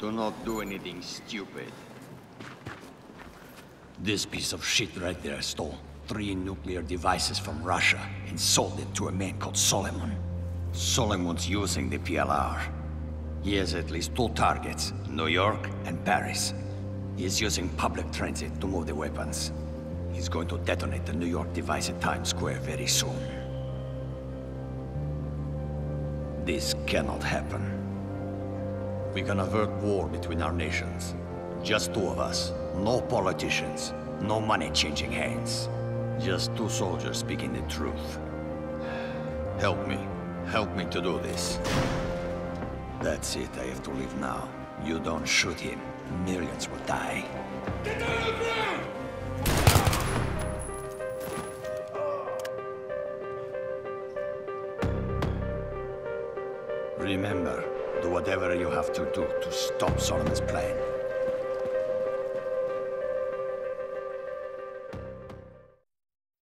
Do not do anything stupid. This piece of shit right there stole three nuclear devices from Russia and sold it to a man called Solomon. Solomon's using the PLR. He has at least two targets, New York and Paris. He is using public transit to move the weapons. He's going to detonate the New York device at Times Square very soon. This cannot happen. We can avert war between our nations. Just two of us. No politicians. No money changing hands. Just two soldiers speaking the truth. Help me. Help me to do this. That's it. I have to leave now. You don't shoot him. Millions will die. Remember, do whatever you have to do to stop Solomon's plan.